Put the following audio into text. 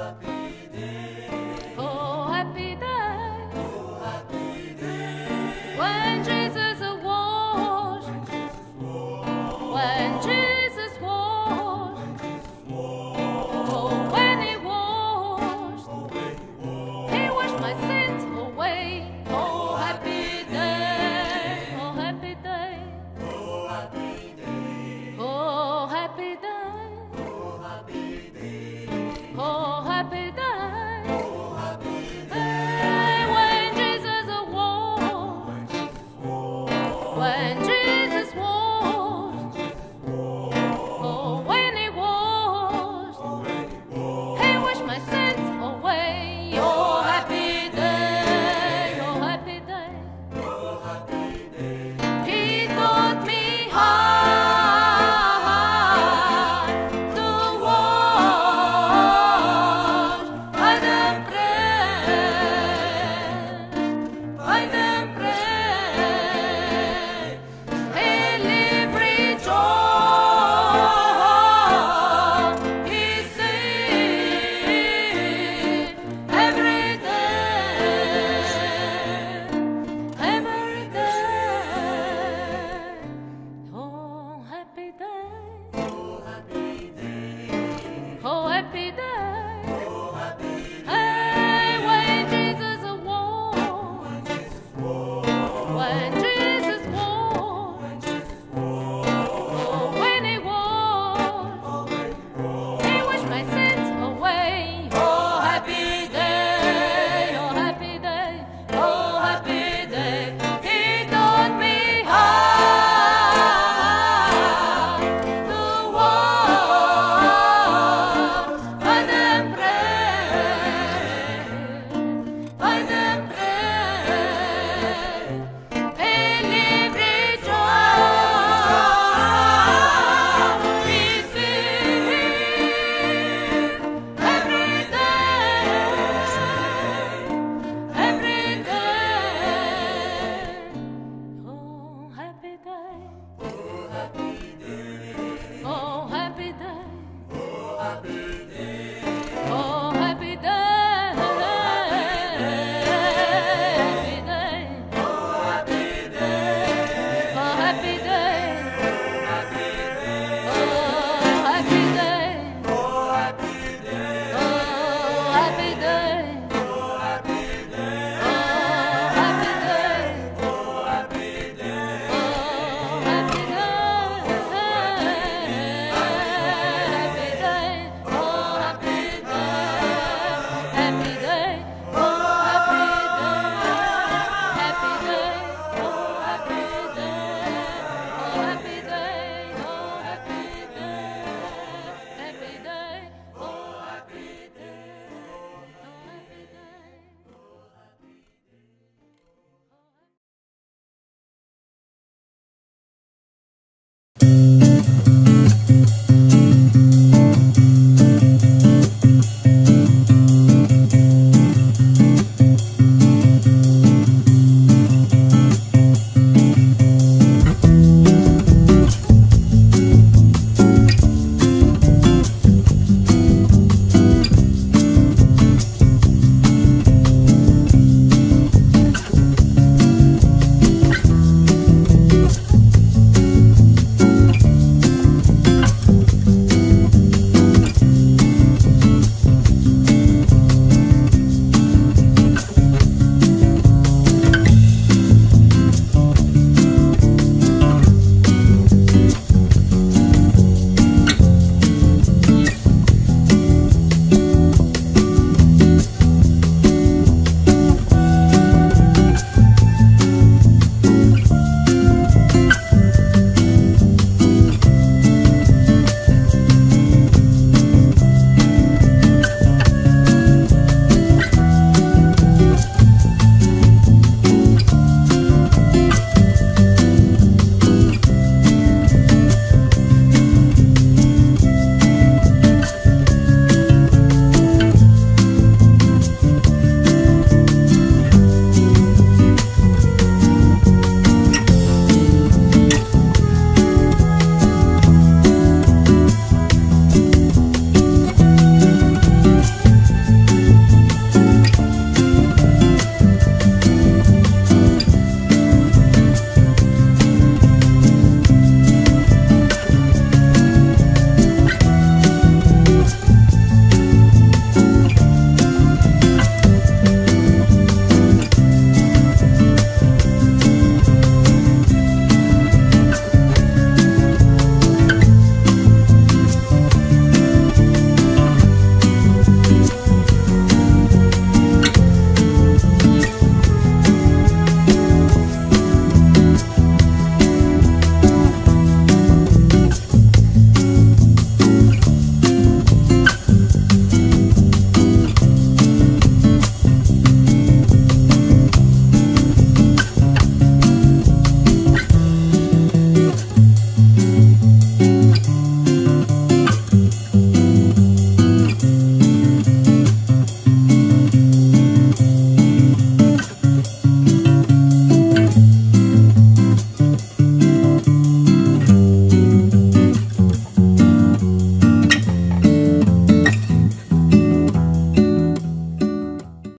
the Yeah.